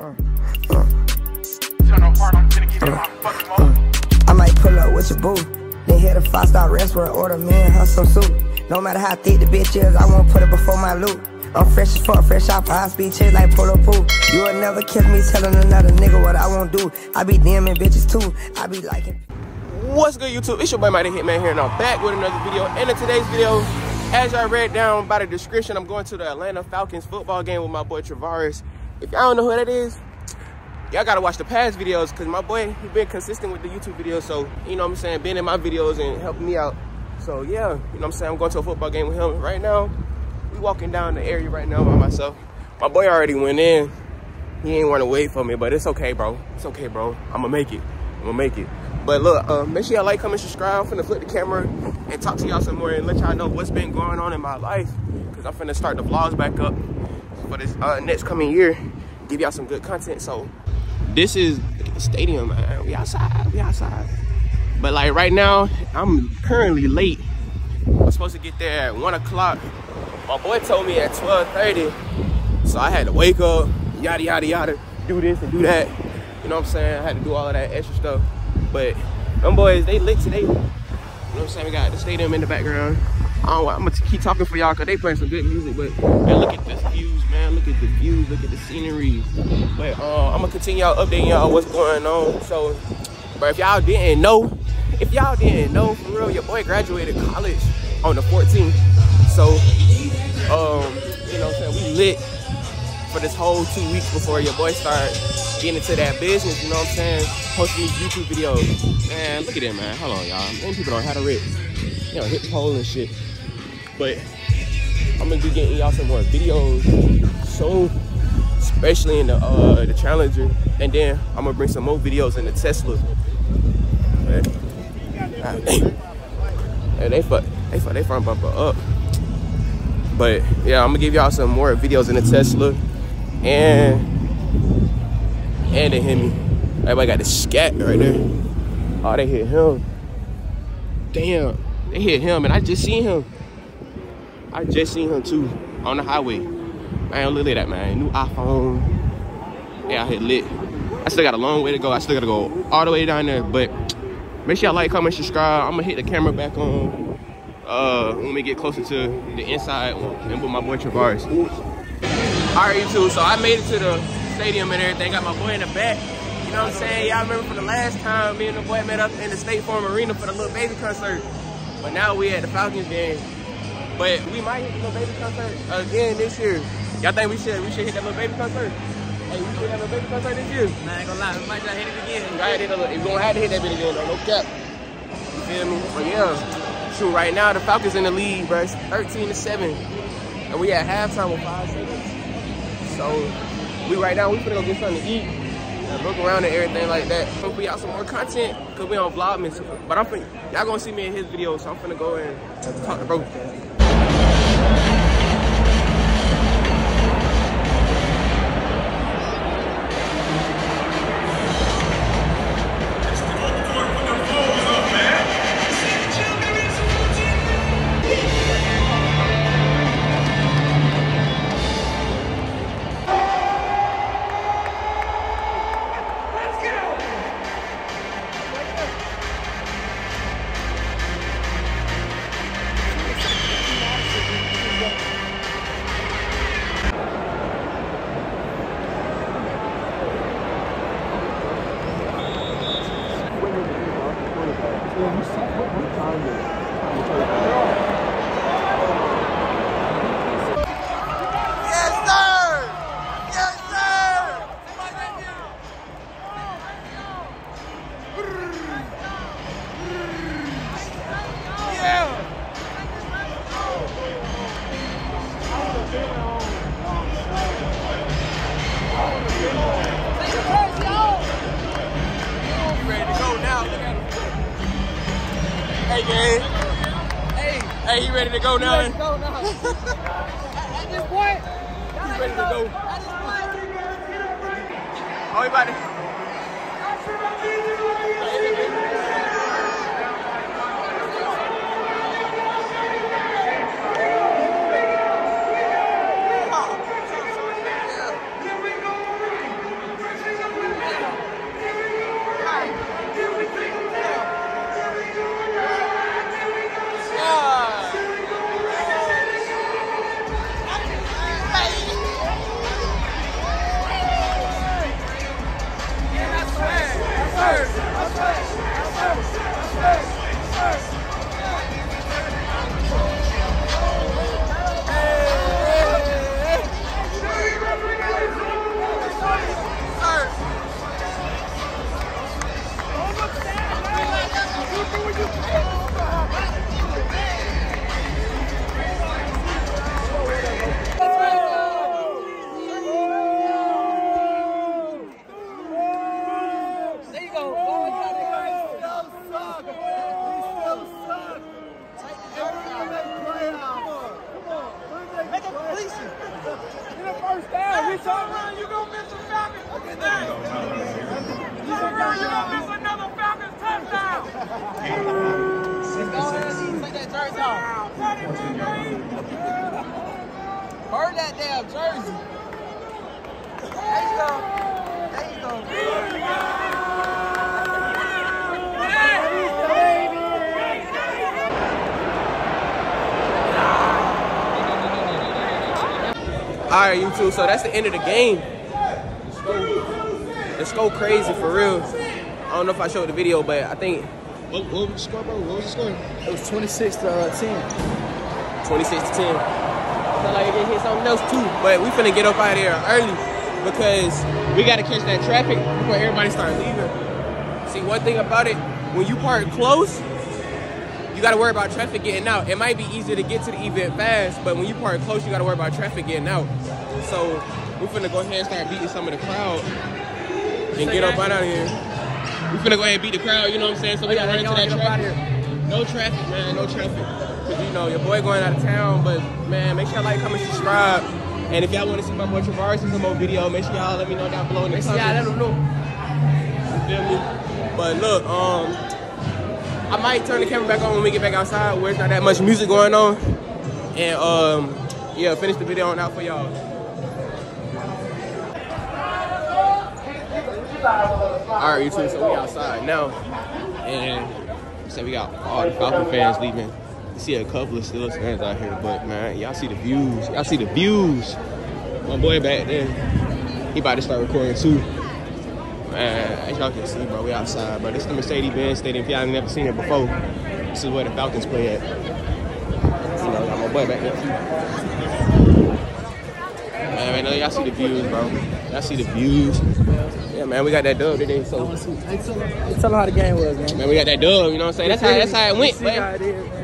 I might pull up with your boo. Then hit a five star restaurant, order me and her some soup. No matter how thick the bitch is, I won't put it before my loot. I'm fresh as fuck, fresh off high speed chase like polo pool. You will never catch me telling another nigga what I won't do. I be DMing bitches too. I be liking. What's good, YouTube? It's your boy Mighty Hitman here, and I'm back with another video. And in today's video, as I read down by the description, I'm going to the Atlanta Falcons football game with my boy Travaris. If y'all don't know who that is, y'all gotta watch the past videos because my boy, he been consistent with the YouTube videos. So, you know what I'm saying, been in my videos and helping me out. So, yeah, you know what I'm saying, I'm going to a football game with him right now. We walking down the area right now by myself. My boy already went in. He ain't want to wait for me, but it's okay, bro. It's okay, bro. I'm gonna make it. I'm gonna make it. But look, uh, make sure y'all like, comment, subscribe. I'm finna flip the camera and talk to y'all some more and let y'all know what's been going on in my life. Cause I'm finna start the vlogs back up for this uh, next coming year. Give y'all some good content. So this is the stadium, man. We outside, we outside. But like right now, I'm currently late. I'm supposed to get there at one o'clock. My boy told me at 12.30. So I had to wake up, yada, yada, yada, do this and do that. You know what I'm saying? I had to do all of that extra stuff. But them boys, they lit today. You know what I'm saying? We got the stadium in the background. I I'm gonna keep talking for y'all because they playing some good music. But man, look at the views, man. Look at the views. Look at the scenery. But uh, I'm gonna continue y'all updating y'all what's going on. So, but if y'all didn't know, if y'all didn't know, for real, your boy graduated college on the 14th. So, um, you know what I'm saying? We lit for this whole two weeks before your boy started getting into that business, you know what I'm saying? Posting these YouTube videos. Man, look at that, man. Hold on, y'all. Many people don't know how to rip. You know, hit pole and shit. But I'm gonna be getting y'all some more videos soon, especially in the uh the Challenger. And then I'm gonna bring some more videos in the Tesla. Man. They fuck, they fuck, they front bumper up. But yeah, I'm gonna give y'all some more videos in the Tesla and and the Hemi. Everybody got the scat right there. Oh, they hit him. Damn, they hit him, and I just seen him. I just seen him too on the highway. Man, look at that, man. New iPhone. Yeah, I hit lit. I still got a long way to go. I still gotta go all the way down there, but make sure y'all like, comment, subscribe. I'm gonna hit the camera back on uh, when we get closer to the inside and with my boy Travaris. All right, YouTube, so I made it to the stadium and everything. Got my boy in the back. You know what I'm saying? Y'all remember from the last time me and the boy met up in the State Farm Arena for the Lil Baby concert. But now we at the Falcons game. But we might hit the Lil Baby concert again this year. Y'all think we should we should hit that Lil Baby concert? Hey, we should have a Baby concert this year. Nah, I ain't gonna lie, we might just hit it again. We hit a- we gonna have to hit that bit again though, no cap. You feel me? But yeah, shoot, right now the Falcons in the lead, bro. It's 13 to 7. And we at halftime with five seconds. So we right now, we finna go get something to eat. And look around and everything like that. Gonna put y'all some more content because we on Vlogmas. But I'm finna, y'all gonna see me in his video, so I'm finna go and talk to bro. Eu não Hey, gang. Hey. Hey, you ready to go now? Let's go now. At this point, y'all ready to go. At this point, Oh, about to. Burn that damn jersey. There you go. There you go. All right, YouTube. So that's the end of the game. Let's go, let's go crazy for real. I don't know if I showed the video, but I think What, what was the score, bro? What was the score? It was 26 to uh, 10. 26 to 10. I feel like it hit something else too. But we finna get up out of here early because we gotta catch that traffic before everybody start leaving. See, one thing about it, when you park close, you gotta worry about traffic getting out. It might be easier to get to the event fast, but when you park close, you gotta worry about traffic getting out. So we finna go ahead and start beating some of the crowd and get up out of here. We finna go ahead and beat the crowd, you know what I'm saying? So we gotta run into that traffic. No traffic, man, no traffic. Cause you know, your boy going out of town, but man, make sure y'all like, comment, subscribe. And if y'all wanna see my boy Travaris in some more video, make sure y'all let me know down below in the comments. Yeah, let them know. You feel me? But look, um, I might turn the camera back on when we get back outside where it's not that much music going on. And um, yeah, finish the video on out for y'all. All right, YouTube, so we outside now. And so we got all the Falcon fans leaving. See a couple of Steelers fans out here, but man, y'all see the views. Y'all see the views. My boy back there, he about to start recording too. Man, as y'all can see, bro, we outside, bro. This is the Mercedes-Benz Stadium. If y'all ain't never seen it before, this is where the Falcons play at. You know, got my boy back there too. Man, man, y'all see the views, bro. Y'all see the views. Yeah, man, we got that dub today, so Hey, tell them, hey, tell them how the game was, man. man, we got that dub. You know what I'm saying? That's how that's how it went, man.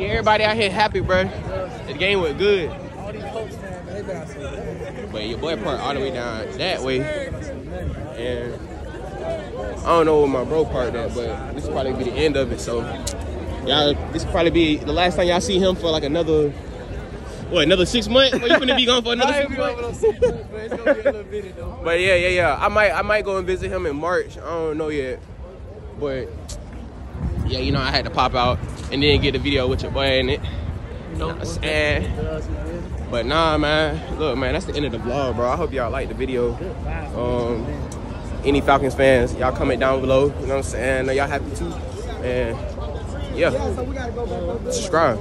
It is. See everybody out here happy, bro. The game was good, All these folks, man, they been outside. but your boy parked all the way down that way, and I don't know where my bro parked at, but this probably be the end of it. So, y'all, this probably be the last time y'all see him for like another. What, another six months? What, you gonna be gone for another six months? It's gonna be a little minute, though. But yeah, yeah, yeah. I might I might go and visit him in March. I don't know yet. But yeah, you know, I had to pop out and then get a video with your boy in it. You know? But nah, man. Look, man, that's the end of the vlog, bro. I hope y'all like the video. Um, any Falcons fans, y'all comment down below. You know what I'm saying? Y'all happy too. And yeah, subscribe.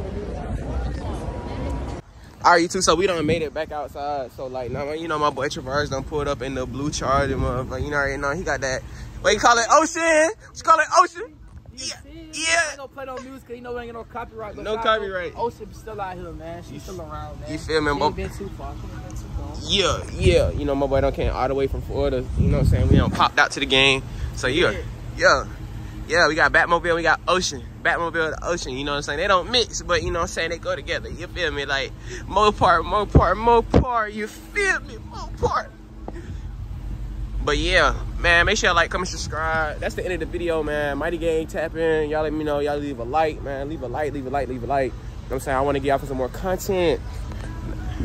All right, you two. So we done made it back outside. So like now, you know, my boy Travaris done pulled up in the blue charger, motherfucker. You know, already know he got that. What you call it? Ocean? What you call it? Ocean? Yeah, I yeah. ain't gonna play no music 'cause you know we ain't get no copyright. but No copyright. out to Ocean still out here, man. She's still around, man. You feel me, She ain't been too far. She ain't been too far. Yeah, yeah. You know, my boy don't came all the way from Florida. You know what I'm saying? We don't popped out to the game. So yeah, yeah, yeah. We got Batmobile, we got Ocean. Batmobile, the Ocean. You know what I'm saying? They don't mix, but you know what I'm saying? They go together. You feel me? Like more part, more part, more part. You feel me? More part. But yeah, man, make sure y'all like, comment, subscribe. That's the end of the video, man. Mighty Gang tap in. Y'all let me know. Y'all leave a like, man. Leave a like, leave a like, leave a like. You know I'm saying? I want to get out for some more content.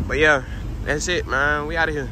But yeah, that's it, man. We out of here.